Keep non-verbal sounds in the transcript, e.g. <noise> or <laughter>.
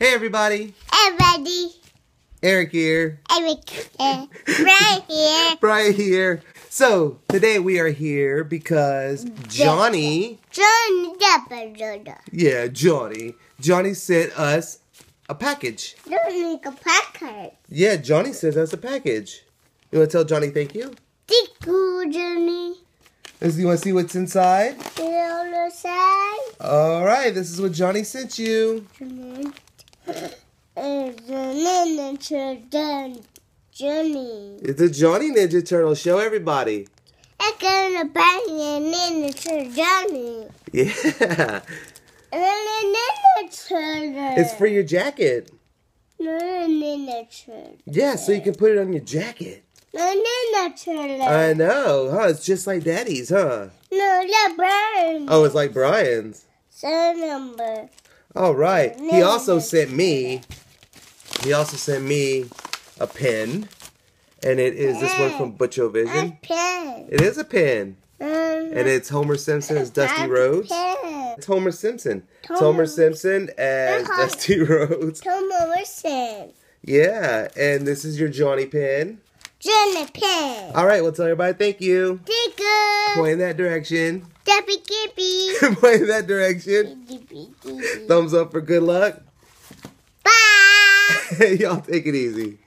Hey everybody, Everybody, Eric here, Eric, uh, <laughs> right here. Brian here. So today we are here because Johnny, Johnny. Yeah, Johnny, Johnny sent us a package. don't a packet. Yeah, Johnny sent us a package. You want to tell Johnny thank you? Tickle, Johnny. Let's- You want to see what's inside? All right, this is what Johnny sent you. Johnny. It's a Ninja Turtle, Johnny. It's a Johnny Ninja Turtle. Show everybody. I'm gonna buy a Ninja Turtle, Johnny. Yeah, And a Ninja Turtle. it's for your jacket. Ninja Turtle. Yeah, so you can put it on your jacket. Ninja Turtle. I know, huh? It's just like Daddy's, huh? no, the burn. Oh, it's like Brian's. So number. All right. He also sent me. He also sent me a pen, and it is this one from Butcho A Vision. pen. It is a pen, Um, and it's Homer Simpson as Dusty a Rhodes. It's Homer Simpson. It's Homer- Homer Simpson as Uh-huh. Dusty <laughs> Rhodes. Tom Morrison. Yeah, and this is your Johnny pen. Johnny Pen. All right, well tell everybody thank you. Tickle. Point in that direction. Debbie Gibby. Point in that direction. Thumbs up for good luck. Bye. <laughs> Y'all take it easy.